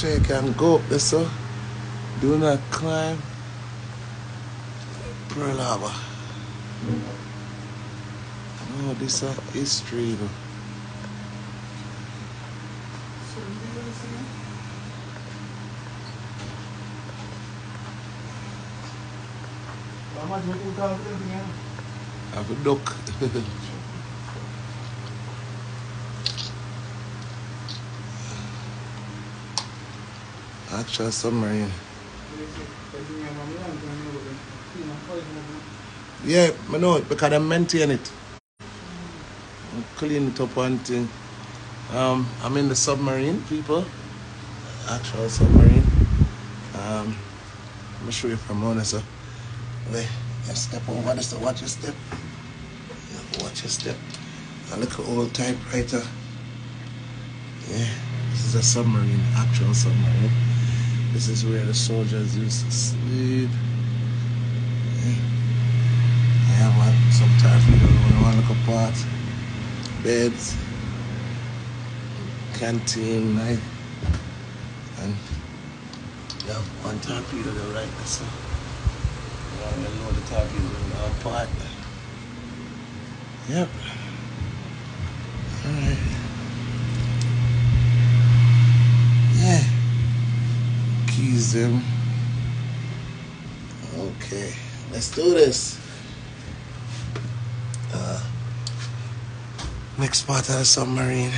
How you can go up there, so. Do not climb. Pearl Harbor. Oh, this is history, though. Have a duck. Actual submarine. Yeah, I know because I maintain it. I clean it up one thing. Um, I'm in the submarine, people. Actual submarine. Um, let me show you from around so. You step over this, watch your step. Watch your step. A little old typewriter. Yeah, this is a submarine, actual submarine. This is where the soldiers used to sleep. Yeah. I have one, some typewriter on one little part. Beds. Canteen, night. And you have one torpedo there right there, so. You already know the torpedo in our part. Yep. Alright. Yeah. Okay. Let's do this. Uh, next part of the submarine.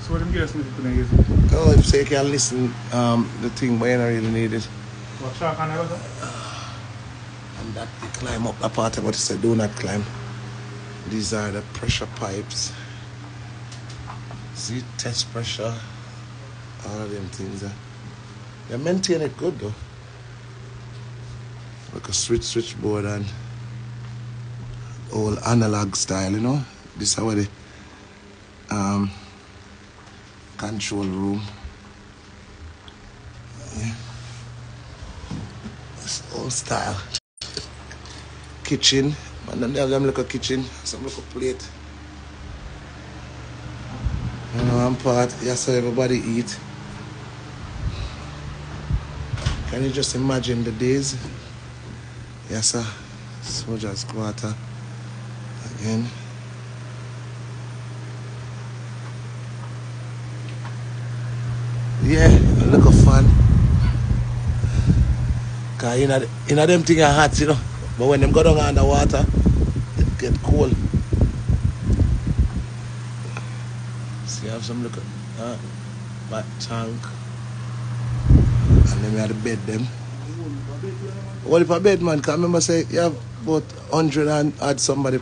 So what them gas me to use? Oh, if say you can listen um, the thing, you don't really need it. What shark on the And that they climb up that part of what it said, do not climb. These are the pressure pipes. See, test pressure. All of them things. There. They maintain it good though. Like a switch switchboard and old analog style, you know. This is how the um, control room. Yeah. It's old style. Kitchen. And then they have them little kitchen, some little plate. You know, I'm part, yes, how everybody eat. Can you just imagine the days? Yes, sir. Soldiers go quarter. Again. Yeah, a look of fun. Cause you know, you know them thing are hot, you know. But when them go down underwater, it get cold. See, I have some look at uh, back tank. And then we have the bed them. Well, if a bed, man, can remember say you have about 100 and add somebody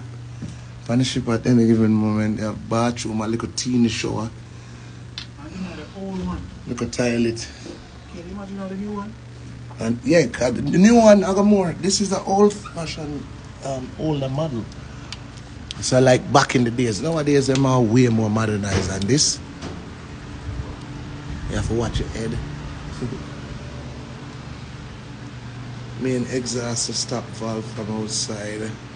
on the ship at any given moment. You have bathroom, a little teeny shower, And you know the old one. little toilet. Can you imagine how the new one? And yeah, the new one I got more. This is the old fashioned um, older model. So like back in the days. Nowadays them are way more modernized than this. You have to watch your head. Main exhaust stop valve from outside.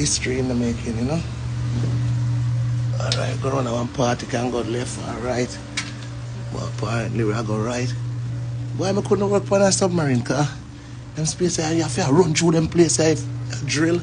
History in the making, you know. Alright, go on one party can go left or right. But apparently we are go right. Why I couldn't work on a submarine car? Them space you have to run through them place here, drill.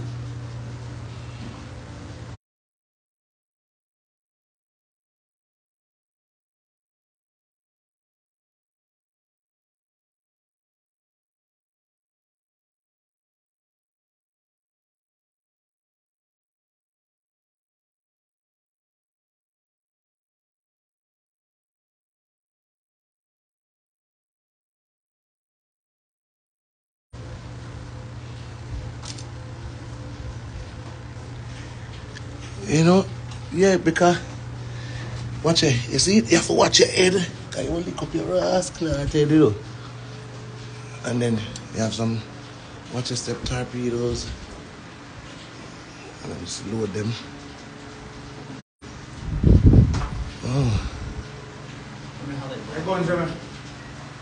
You know, yeah, because watch it. You see, you have to watch your head. Can you only up your I tell you. And then you have some watch your step torpedoes. And I just load them. Oh. I guns, man.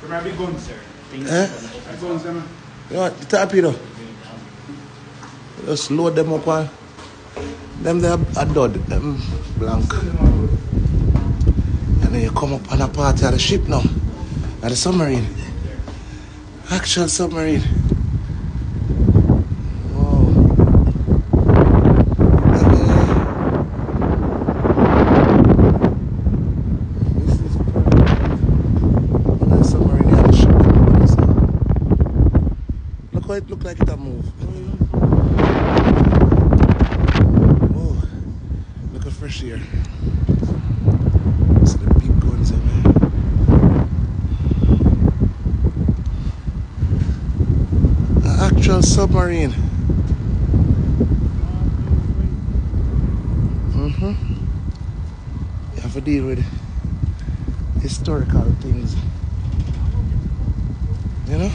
There might be guns. Eh? I guns, man. You know what? The torpedo. Just load them up on them they are a dud, them blank. And then you come up on a part of the ship now. At the submarine. Actual submarine. Look how it look like it a move. Oh, at fresh the big guns there. An actual submarine. Mm-hmm. You have to deal with historical things. You know?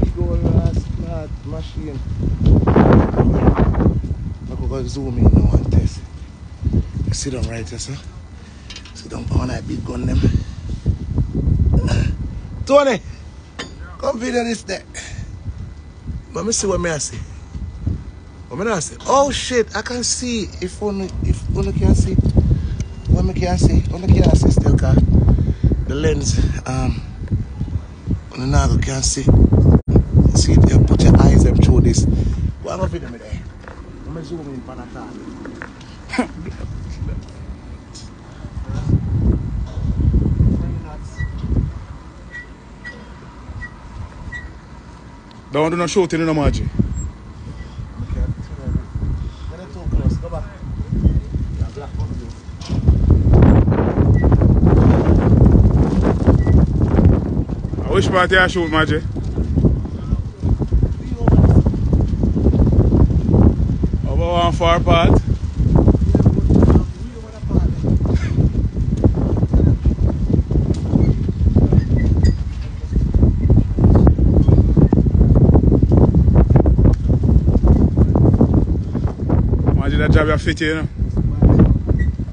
Big old last smart machine. I'm going to zoom in now and test. Sit down right here, sir. Sit down on that big gun them. Tony, come video this there. Let me see what me I see. What me I see? Oh shit, I can see if only if only can see. What me can see? Only can see still car. The lens um only now can see. See put your eyes them through this. What am I video me there? Let me zoom in on a car. Don't do no shooting in the margin. Okay, Get it too close. Go back. Yeah, black on you. I wish party I shoot, Margie. How about one far part? Margie, that job you fit you, you know?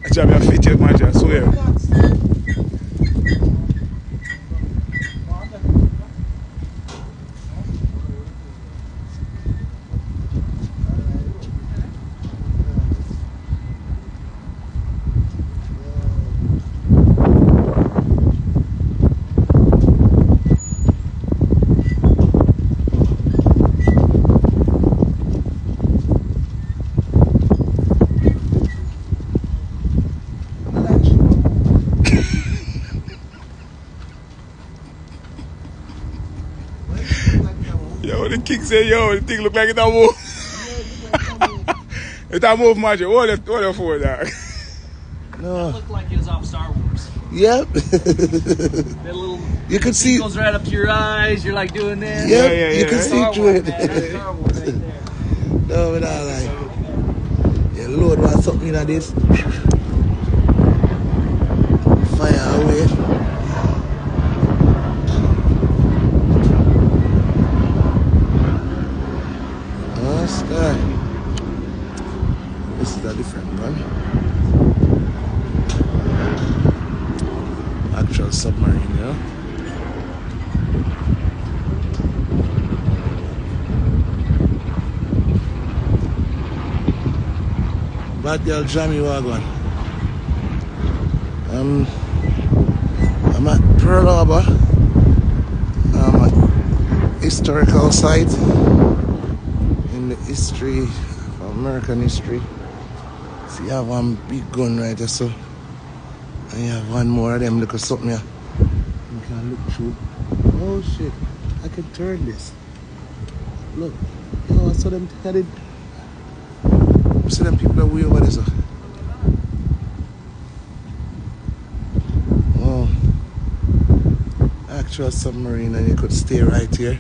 That job you fit you, Margie, I swear. Yo, the king say, yo, the thing look like it a move. it a move, Margie. What the, what the for that? No. looked like it was off Star Wars. Yep. That little you can see. goes right up to your eyes. You're like doing this. Yep, Yeah, yeah, you yeah. can see Star through Wars, it. man. That's Star Wars right there. no, but I like. Yeah, Lord, what's something like this? Fire away. Oh, sky. This is a different one. Actual submarine, yeah. Um, I'm at Pearl Harbor. Um, at historical site in the history of American history. See, you have one big gun right there, so. You have one more of them. Look at something here. You can look through. Oh shit! I can turn this. Look, yo, I saw them headed them people that we over there, Oh, actual submarine, and you could stay right here.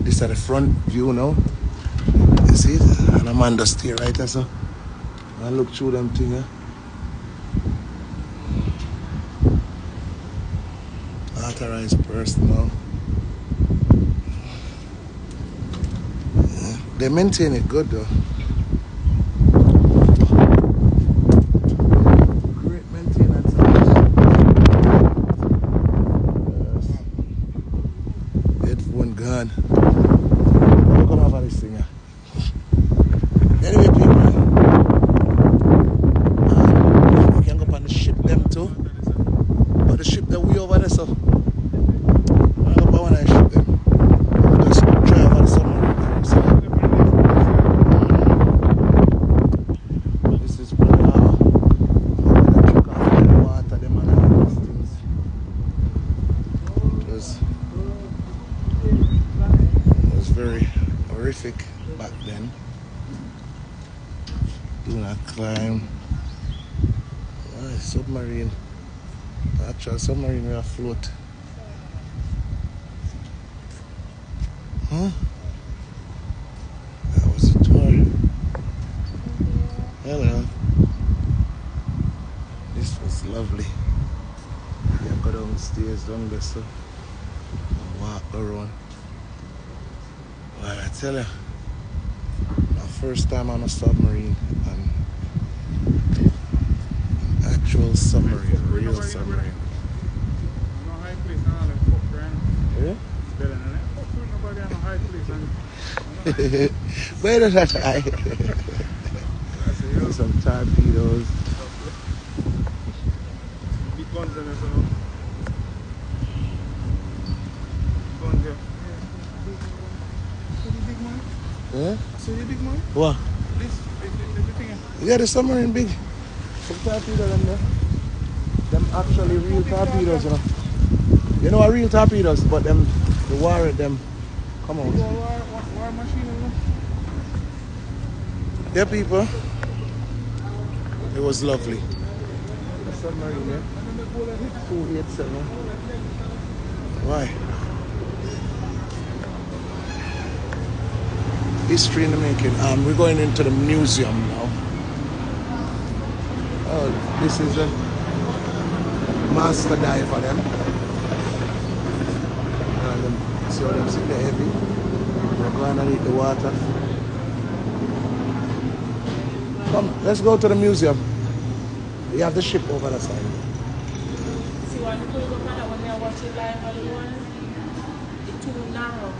This is the front view now. You see it? And under stay right there, so. I look through them thing, eh? Authorized person now. They maintain it good though. Submarine will float. Huh? That was a tour. Hello. This was lovely. Can go downstairs down there so walk around. Well, I tell you, my first time on a submarine and actual submarine, real submarine. No high place and all that fuck around. Yeah? Spelling and that. Fuck with nobody on no high place and Where did that I? I say, yo, Some torpedoes. big guns and so. Guns there. See the big man? Yeah? See the big man? What? This. Yeah, the submarine big. Some torpedoes in there. Them actually real torpedoes, you know. You know, are real torpedoes, but them, the war at them come on. war, war, war machine. Yeah, people. It was lovely. The submarine, yeah? 287. Why? History in the making. Um, we're going into the museum now. Oh, this is a master dive for them. See how them there heavy. They're going underneath the water. Come, let's go to the museum. You have the ship over the side. See what you put it up on that one watch it live on one. It's too narrow.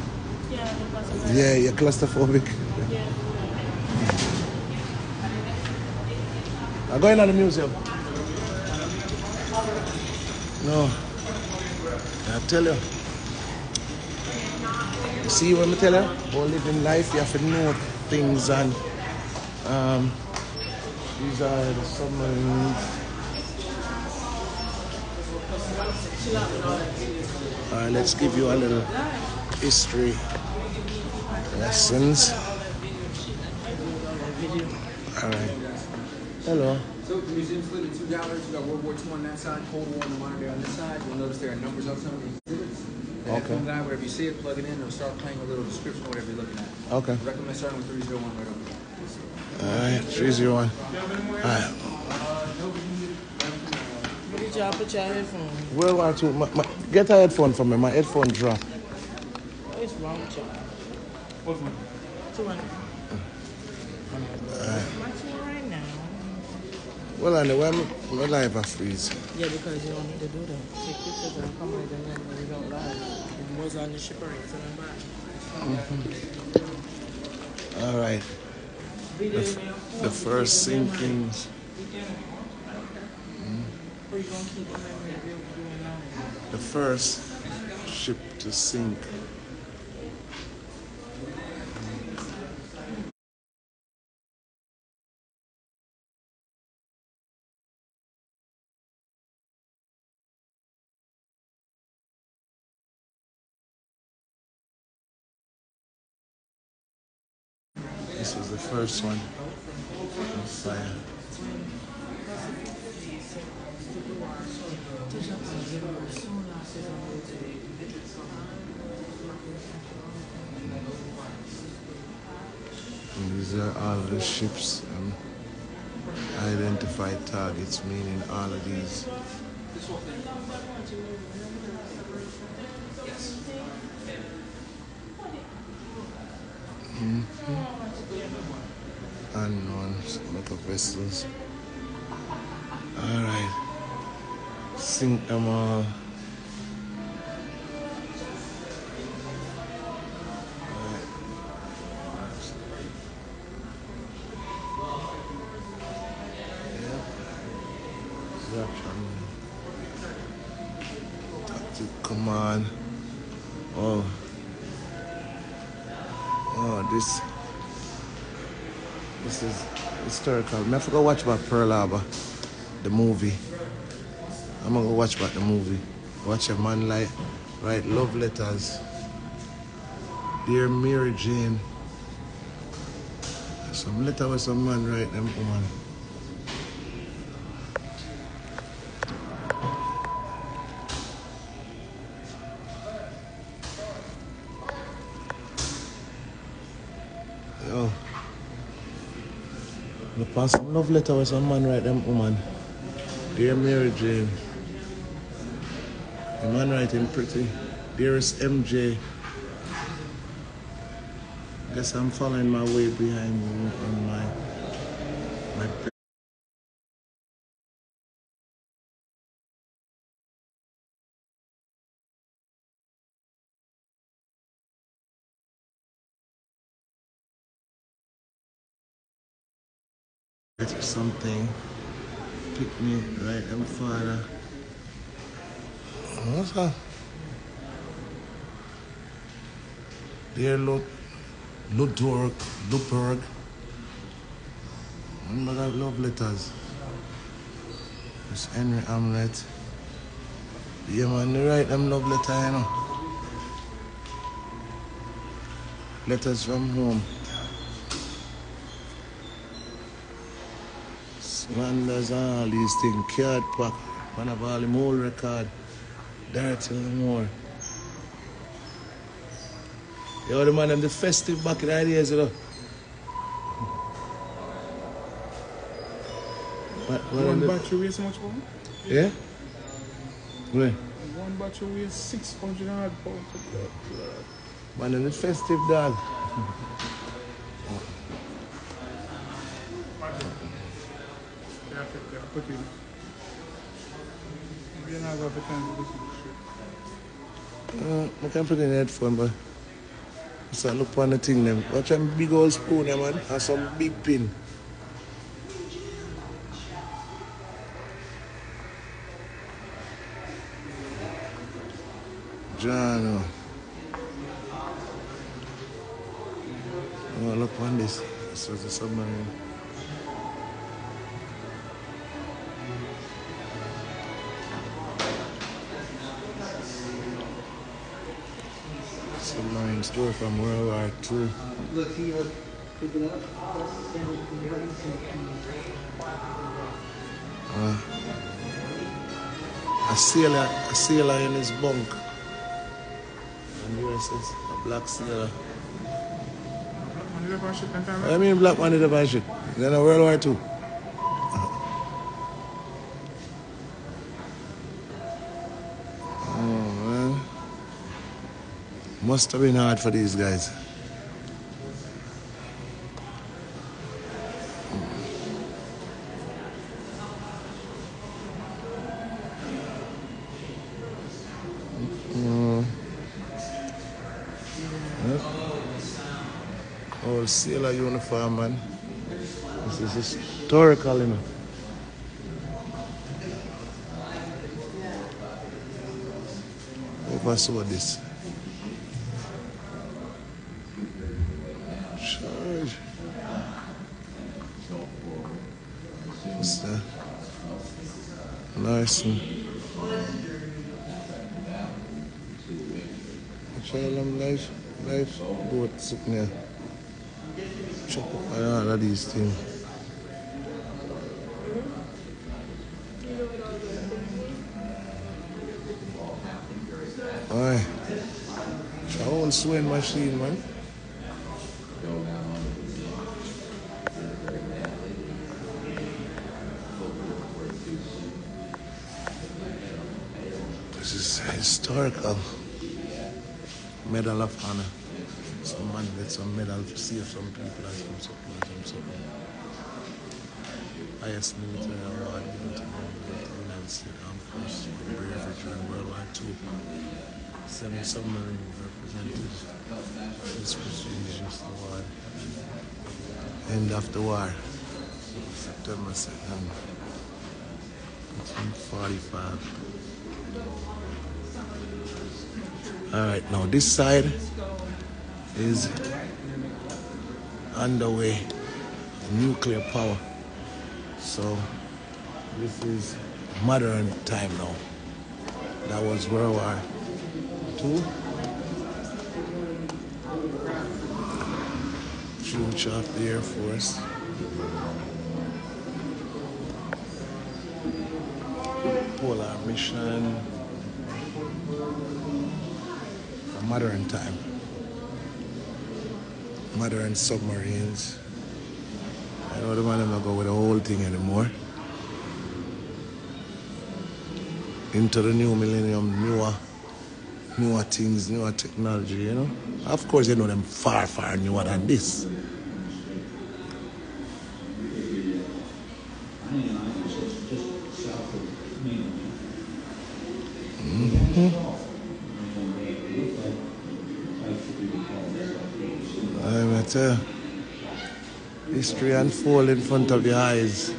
Yeah, Yeah, you're claustrophobic. Yeah. I'm going to the museum. No. I tell you. You see what I tell you? About living life, you have to know things and um, these are the submarines. Alright, let's give you a little history lessons. Alright. Hello. So the museum's split into two galleries. We got World War II on that side, Cold War and the modern day on this side. You'll notice there are numbers on some of these exhibits. And Okay. from that, wherever you see it, plug it in. It'll start playing a little description of whatever you're looking at. Okay. I recommend starting with 301 right over there. Alright, 301. Alright. What did y'all put your headphone? World War II. My, my, get a headphone from me. My headphone dropped. What is wrong with y'all? What's my? Two hundred. My two right now. Well, anyway, I'm, my live a freeze. Yeah, because you don't need to do that. Take pictures and come with them and we don't live. It was on the I'm back. Mm-hmm. Alright. The, the first sinking. Or you gonna keep the memory of you doing that? The first ship to sink. First one. on Fire. And these are all the ships and identified targets, meaning all of these This whole unknown metal vessels. Alright. Sink them all. Tactic command. Oh. Oh, this this is historical. I forgot to go watch about Pearl Harbor, the movie. I'm gonna go watch about the movie. Watch a man like write love letters. Dear Mary Jane. Some letter with some man write them woman. Pass some love letter with some man write them woman. Dear Mary Jane. The man writing pretty. Dearest MJ. Guess I'm following my way behind you on my my or something. Pick me right and father. What's that? Dear Lut Ludwig Luperg. Remember love letters. It's Henry Hamlet. Yeah man, they write them love letter, you know. Letters from home. Slanders and all these things, card pack, one of all the whole record, dirty more. The man, them the festive back in the days, you know. What, what One battery weighs how much pound? Yeah? Where? One battery weighs 600 odd pounds. Man, them the festive dog. I can put in the headphone, but so look on the thing them. Watch them big old spoon, man, and some big pin. John. Oh, look on this. This was a submarine. Submarine store from World War II. Look, he uh, pick it up. Send it to your Uh, a sailor, a sailor in his bunk. And USS, a black sailor. Man, you left our shit on time, What do you mean black man in the van shit? Then a World War II. Must have been hard for these guys. Mm. Huh? Old sailor uniform, man. This is historical, you know. Oversaw this. Larson. Try them life, life boat sitting there. Check up on all of these things. Aye. It's a whole sewing machine, man. Historical. Medal of Honor. Some man get some medal to save some people and some something and some something. Highest military award given to the United States Armed Forces for bravery during World War II. Seven submarines represented this prestigious award. End of the war. September 2nd, 1945. All right, now this side is underway nuclear power. So this is modern time now. That was World War Two. Future of the Air Force. Polar mission. Modern time. Modern submarines. I man I'm not go with the whole thing anymore. Into the new millennium, newer, newer things, newer technology, you know. Of course, you know them far, far newer than this. I'm at history unfold in front of your eyes.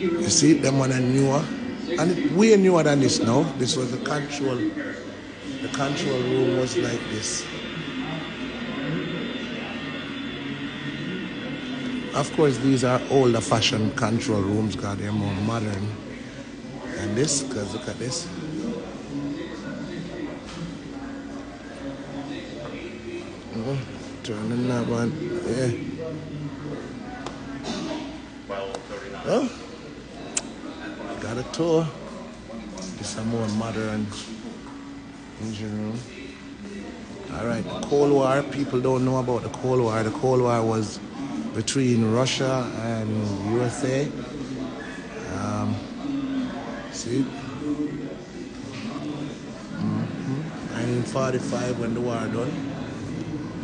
You see, them one are newer, and it way newer than this now. This was the control. The control room was like this. Of course, these are older fashioned control rooms, God, they're more modern than this, because look at this. Oh, turn the knob on. Yeah. Oh, got a tour. This is more modern engine room. All right, the Cold War. People don't know about the Cold War. The Cold War was between Russia and USA. Um, see? hmm 1945 when the war done.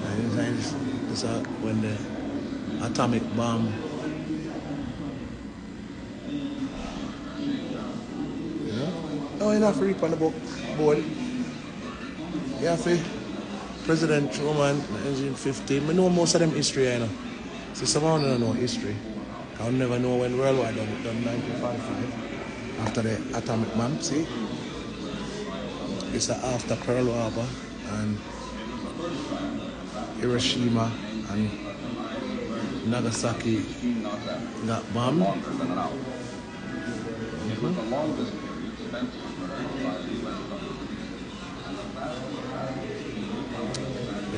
1990 this is when the atomic bomb. You know? No, you're not free on the book board. Yeah, for President Truman, 1950. I know most of them history, I know. See, some of them don't know history. I'll never know when World War done, done 1945. After the atomic bomb, see? It's after Pearl Harbor and Hiroshima and Nagasaki got bombed.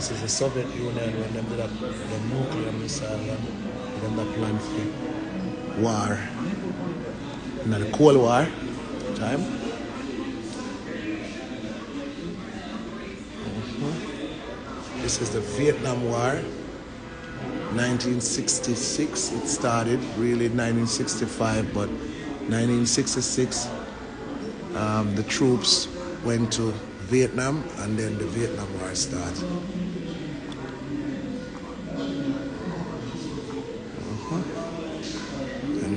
This is the Soviet Union when them did the nuclear missile and them that plan for war. The Cold War time. Mhm. This is the Vietnam War. 1966 it started, really 1965, but 1966 um, the troops went to Vietnam and then the Vietnam War started.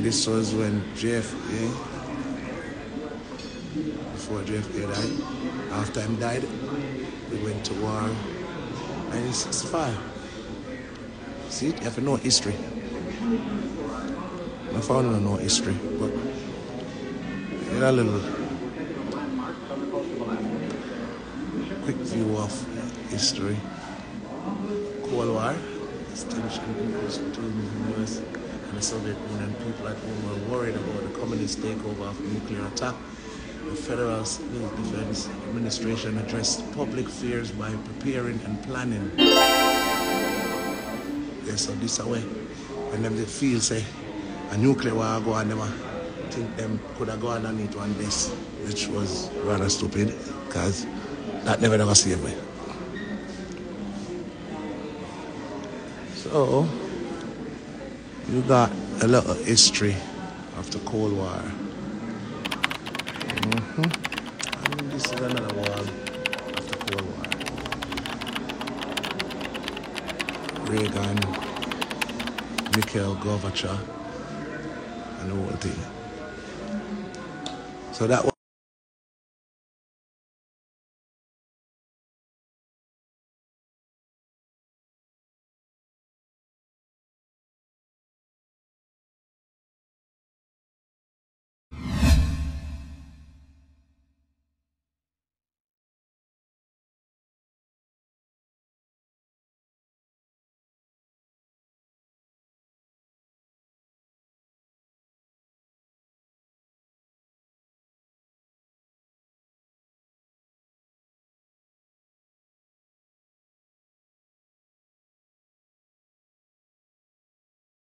This was when JFK, before JFK died, after him died, we went to war 1965. See, you have to know history. I found I know history, but get a little quick view of history. Cold War, between the the Soviet Union, people at home were worried about the communist takeover after nuclear attack. The Federal Civil Defense Administration addressed public fears by preparing and planning. Yes, so this away. And then they feel say a nuclear war go on never think them could have gone on it one day, which was rather stupid because that never ever saved me. So you got a little history of the Cold War. hmm And this is another wall of the Cold War. Reagan, Mikhail Gorbachev, and the whole thing. So that was